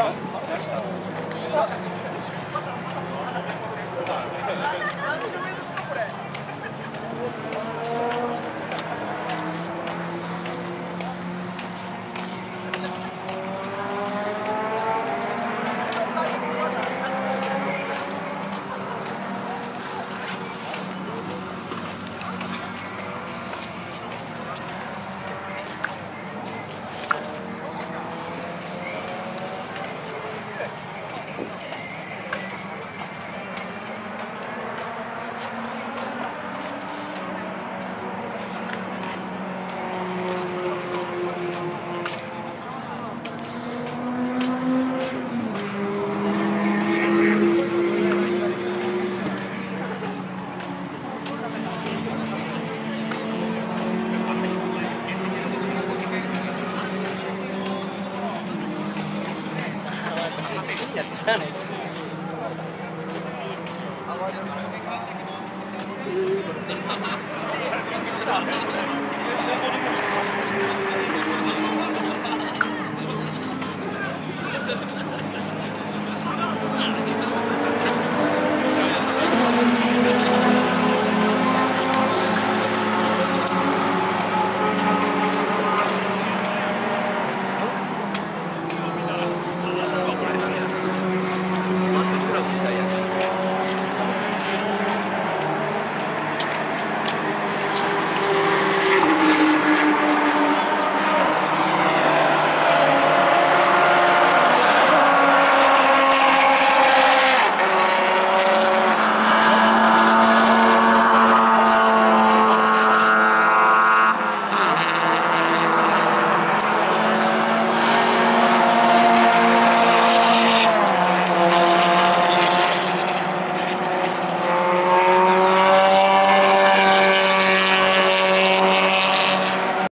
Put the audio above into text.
Huh? Titanic.